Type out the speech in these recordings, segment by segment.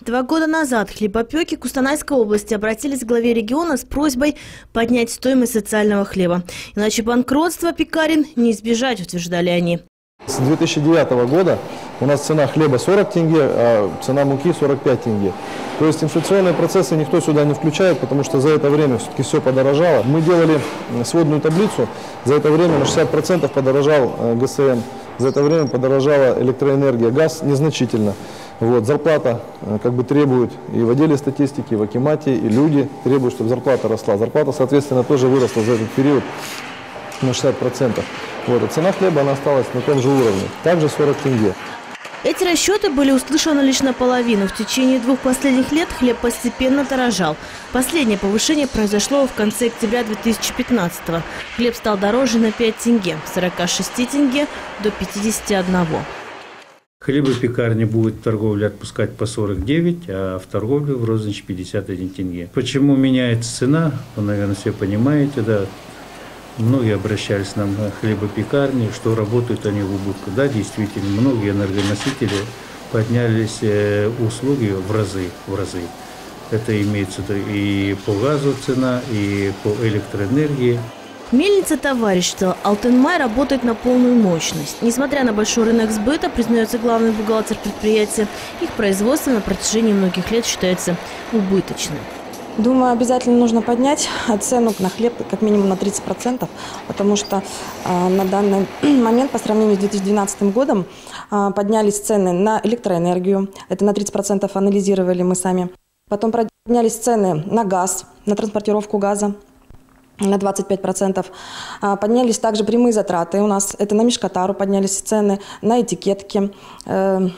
Два года назад хлебопеки Кустанайской области обратились к главе региона с просьбой поднять стоимость социального хлеба. Иначе банкротства пекарен не избежать, утверждали они. С 2009 года у нас цена хлеба 40 тенге, а цена муки 45 тенге. То есть инфляционные процессы никто сюда не включает, потому что за это время все-таки все подорожало. Мы делали сводную таблицу, за это время на 60% подорожал э, ГСМ, за это время подорожала электроэнергия, газ незначительно. Вот, зарплата э, как бы требует и в отделе статистики, и в Акимате, и люди требуют, чтобы зарплата росла. Зарплата, соответственно, тоже выросла за этот период на 60%. Вот, а цена хлеба она осталась на том же уровне, также 40 тенге. Эти расчеты были услышаны лишь наполовину. В течение двух последних лет хлеб постепенно дорожал. Последнее повышение произошло в конце октября 2015 -го. Хлеб стал дороже на 5 тенге, с 46 тенге до 51. Хлебопекарни будет в отпускать по 49, а в торговле в розничь 51 тенге. Почему меняется цена? Вы, наверное, все понимаете, да. Многие обращались нам хлебопекарни, что работают они в убытку. Да, действительно, многие энергоносители поднялись э, услуги в разы, в разы. Это имеется и по газу цена, и по электроэнергии. Мельница товарищества «Алтенмай» работает на полную мощность. Несмотря на большой рынок сбыта, признается главный бухгалтер предприятия, их производство на протяжении многих лет считается убыточным. Думаю, обязательно нужно поднять цену на хлеб как минимум на 30%, потому что э, на данный момент по сравнению с 2012 годом э, поднялись цены на электроэнергию, это на 30% анализировали мы сами. Потом поднялись цены на газ, на транспортировку газа на 25%. А, поднялись также прямые затраты у нас. Это на мешкотару поднялись цены, на этикетки. Э,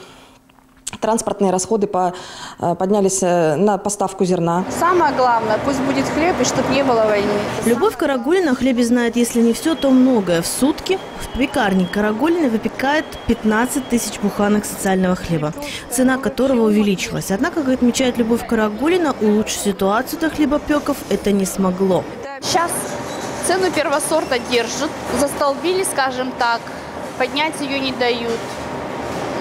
транспортные расходы по, э, поднялись э, на поставку зерна. Самое главное, пусть будет хлеб и чтобы не было войны. Любовь Карагулина о хлебе знает, если не все, то многое. В сутки в пекарне Карагулина выпекает 15 тысяч буханок социального хлеба, цена которого увеличилась. Однако, как отмечает Любовь Карагулина, улучшить ситуацию для хлебопеков это не смогло. Сейчас цену первосорта держат, застолбили, скажем так, поднять ее не дают.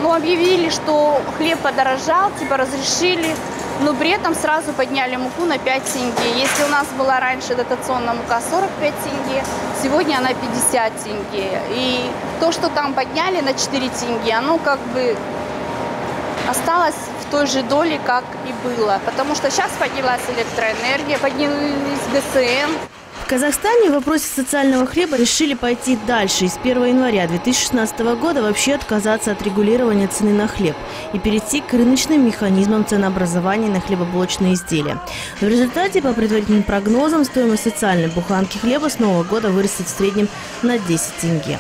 Ну, объявили, что хлеб подорожал, типа разрешили, но при этом сразу подняли муку на 5 тенге. Если у нас была раньше дотационная мука 45 тенге, сегодня она 50 тенге. И то, что там подняли на 4 тенге, оно как бы осталось той же доле, как и было. Потому что сейчас поднялась электроэнергия, поднялись ГСН. В Казахстане в вопросе социального хлеба решили пойти дальше. И с 1 января 2016 года вообще отказаться от регулирования цены на хлеб и перейти к рыночным механизмам ценообразования на хлебобулочные изделия. В результате, по предварительным прогнозам, стоимость социальной буханки хлеба с нового года вырастет в среднем на 10 тенге.